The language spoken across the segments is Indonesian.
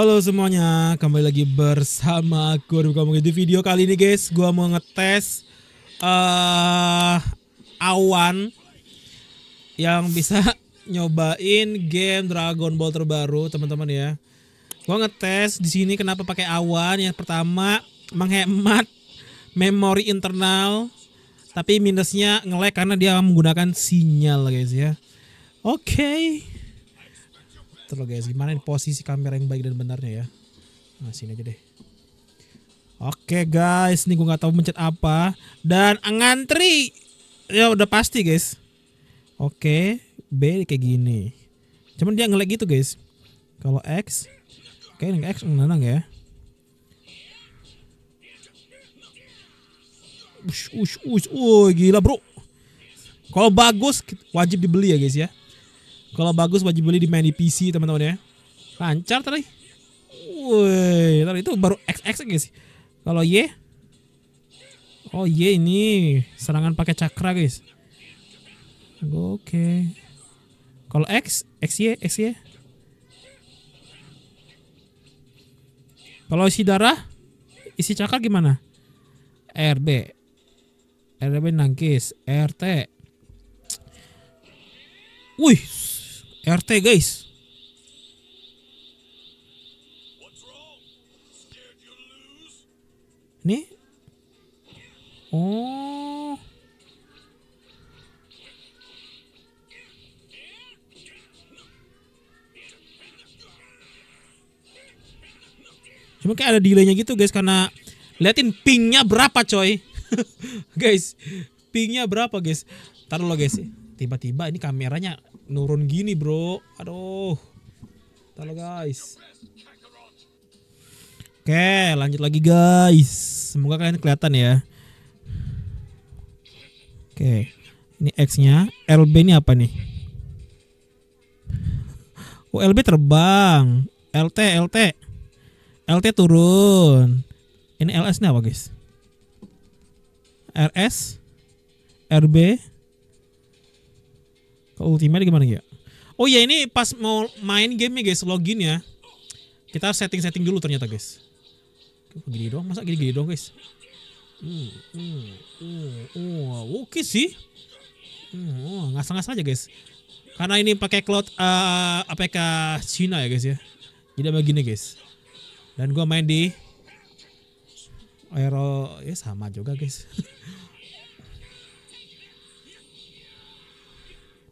Halo semuanya, kembali lagi bersama aku kamu di video kali ini guys, gua mau ngetes uh, awan yang bisa nyobain game Dragon Ball terbaru, teman-teman ya. Gua ngetes di sini kenapa pakai awan? Yang pertama menghemat memori internal, tapi minusnya nge karena dia menggunakan sinyal guys ya. Oke. Terus guys, gimana nih posisi kamera yang baik dan benarnya ya? Nah, sini aja deh. Oke guys, nih gue nggak tahu mencet apa dan ngantri ya udah pasti guys. Oke, B kayak gini. Cuman dia ngelag gitu guys. Kalau X, ini X menang ya. Ush, ush, ush, uh, gila bro. Kalau bagus wajib dibeli ya guys ya. Kalau bagus wajib beli di main di PC teman-teman ya. Lancar tadi. Woi, tadi itu baru XX guys. Kalau Y Oh Y ini serangan pakai cakra guys. Oke. Kalau X, XY, XY. Kalau isi darah, isi cakra gimana? RB. RB nangkis, RT. Wih, RT guys. Nih. Oh. Cuma kayak ada delaynya gitu guys karena liatin pingnya berapa coy. guys, pingnya berapa guys? Taruh lo guys. Tiba-tiba ini kameranya nurun gini bro. Aduh. Halo guys. Oke lanjut lagi guys. Semoga kalian kelihatan ya. Oke ini X nya LB ini apa nih? Oh LB terbang. LT LT LT turun. Ini LS ini apa guys? RS RB Ultimate gimana ya? Oh ya ini pas mau main game ya guys, login ya. Kita setting-setting dulu ternyata guys. Gini dong, masa gini-gini dong guys? Oh, oke sih. Hmm, oh, aja guys. Karena ini pakai cloud uh, APK Cina ya guys ya. Jadi begini guys. Dan gua main di Aero ya sama juga guys.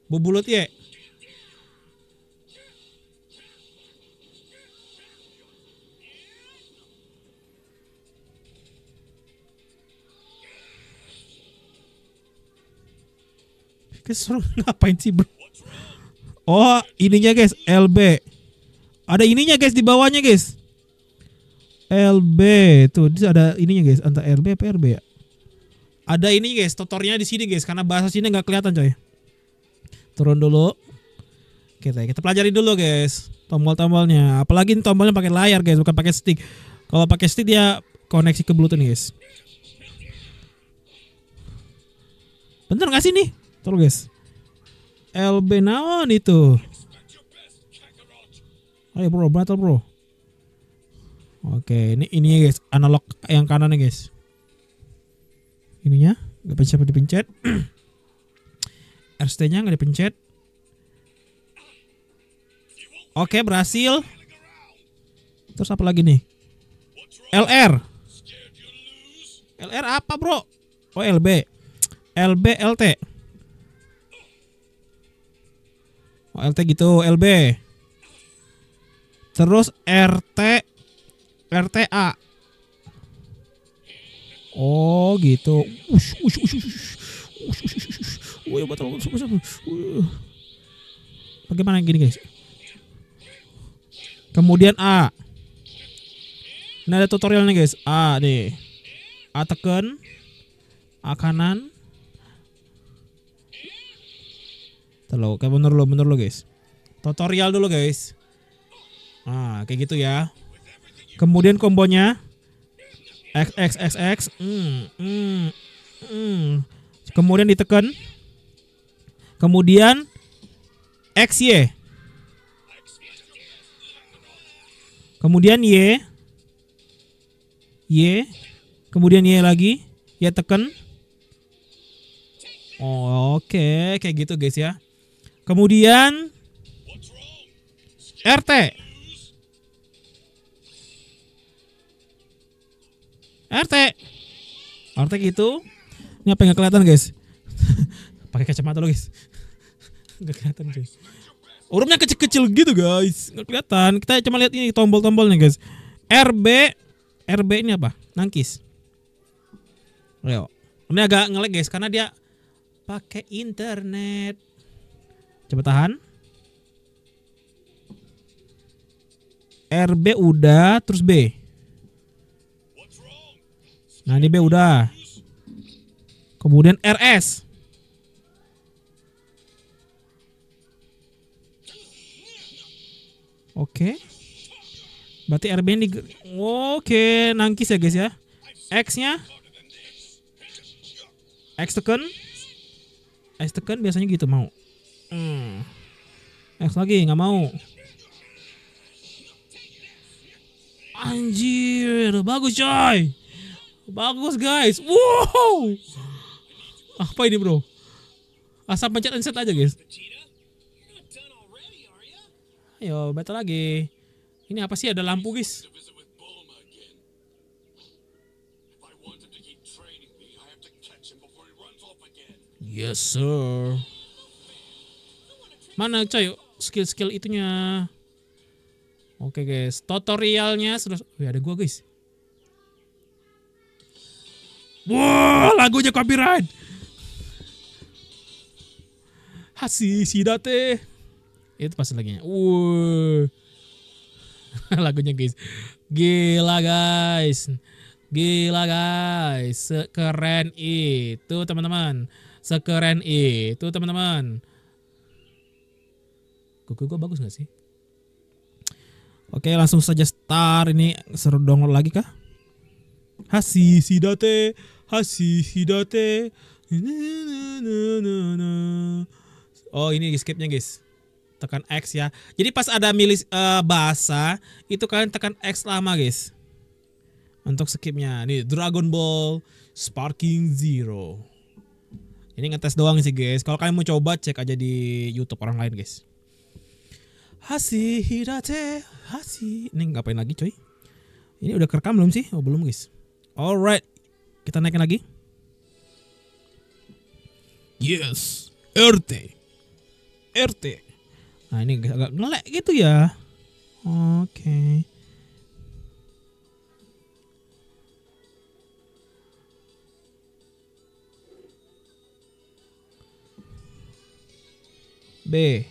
Bubulut ya. Guys, ngapain sih bro? Oh, ininya guys, LB. Ada ininya guys di bawahnya guys. LB tuh ada ininya guys, antara LB apa RB ya? Ada ini guys, tutorialnya di sini guys, karena bahasa sini nggak kelihatan coy. Turun dulu. Kita kita pelajari dulu guys tombol-tombolnya. Apalagi ini tombolnya pakai layar guys, bukan pakai stick. Kalau pakai stick dia koneksi ke Bluetooth guys. Bener gak sih nih? Tolong guys. LB naon itu? Ayo bro, battle bro. Oke, ini ini guys, analog yang kanan nih guys. Ininya, nggak bisa dipencet. RST-nya nggak dipencet. Oke, berhasil. Terus apa lagi nih? LR. LR apa, Bro? Oh, LB. LB LT. Oh, LT gitu, LB. Terus RT RTA. Oh, gitu. Ush, ush, ush, ush. Ush, ush, ush, ush. Betul, betul. Bagaimana gini guys? Kemudian A. Ini ada tutorialnya guys. A nih. A tekan. A kanan. Terlalu kayak bener lo, bener lo guys. Tutorial dulu guys. Ah, kayak gitu ya. Kemudian kombonya X X X X. Hmm, hmm, hmm. Kemudian ditekan. Kemudian XY. Kemudian Y. Y. Kemudian Y lagi. Y tekan. Oh, Oke, kayak gitu guys ya. Kemudian RT. RT. RT gitu. Ini apa yang kelihatan guys? Pakai kacamata lo guys. Nggak kelihatan guys. Hurufnya kecil-kecil gitu guys. Nggak kelihatan. Kita cuma lihat ini tombol-tombolnya guys. RB. RB ini apa? Nangkis. Ayo. Ini agak ngelag guys karena dia pakai internet. Coba tahan. RB udah, terus B. Nah ini B udah. Kemudian RS. Oke. Berarti RB ini Oke, nangkis ya guys ya. X-nya X tekan X tekan biasanya gitu mau. Hmm. X lagi nggak mau. Anjir, bagus coy. Bagus guys. Wow. Apa ini bro? Asal pencet reset aja guys. Ayo, betul lagi. Ini apa sih? Ada lampu guys. Yes sir. Mana coy skill-skill itunya? Oke guys, tutorialnya sudah. Wih ada gua guys. Wah lagunya copyright. Hasi sidate. Itu pas laginya. Wuh. lagunya guys. Gila guys. Gila guys. Sekeren itu teman-teman. Sekeren itu teman-teman. Kuku gue bagus gak sih? Oke langsung saja start ini seru download lagi kah? Hasi sidate, hasi sidate. Oh ini skipnya guys. Tekan X ya. Jadi pas ada milih eh, bahasa itu kalian tekan X lama guys. Untuk skipnya. Nih Dragon Ball Sparking Zero. Ini ngetes doang sih guys. Kalau kalian mau coba cek aja di YouTube orang lain guys. Hasi hirate hasi. Ini ngapain lagi coy? Ini udah kerekam belum sih? Oh belum guys. Alright, kita naikin lagi. Yes, RT, RT. Nah ini agak ngelek gitu ya. Oke. B.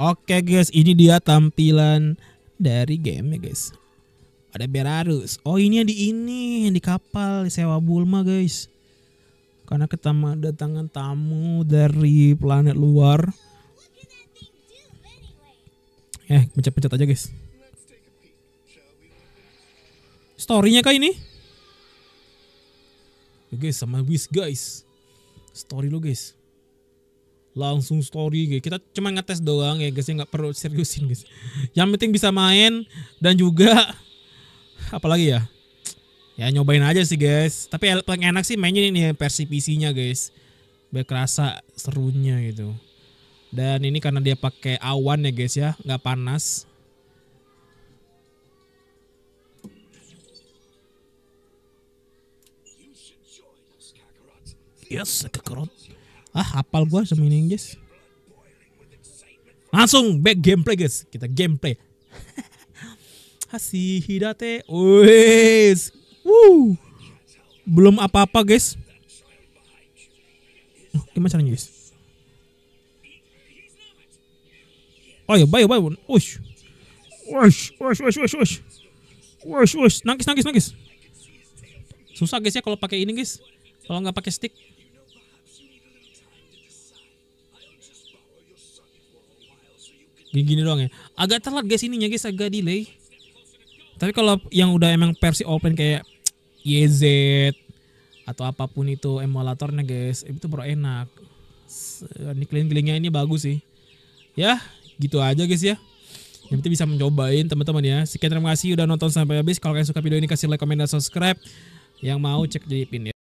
Oke guys, ini dia tampilan dari game ya guys. Ada Belarus. Oh ini yang di ini, yang di kapal sewa Bulma guys. Karena ketama datangan tamu dari planet luar. Eh, pencet-pencet aja guys. Storynya kah ini? Ya guys, sama Wiz guys. Story lo guys langsung story guys. Kita cuma ngetes doang ya guys, ya nggak perlu seriusin guys. Yang penting bisa main dan juga apalagi ya? Ya nyobain aja sih guys. Tapi paling enak sih mainnya ini versi PC-nya guys. Biar kerasa serunya gitu. Dan ini karena dia pakai awan ya guys ya, nggak panas. Kakarot. Yes, kekerot. Ah, hafal gua sama ini guys. Langsung back gameplay guys. Kita gameplay. Hasi hidate. Wes. Woo. Belum apa-apa guys. Oh, gimana caranya guys? Oh ya, baik, baik. Ush. Ush, ush, ush, ush, ush. Ush, ush. Nangis, nangis, nangis. Susah guys ya kalau pakai ini guys. Kalau nggak pakai stick. Gini-gini doang ya. Agak telat guys ininya guys, agak delay. Tapi kalau yang udah emang versi open kayak YZ atau apa pun itu emulatornya guys, itu baru enak. Ini keliling-kelilingnya ini bagus sih. Ya, gitu aja guys ya. penting bisa mencobain teman-teman ya. Sekian terima kasih udah nonton sampai habis. Kalau kalian suka video ini kasih like, komen, dan subscribe. Yang mau cek di pin ya.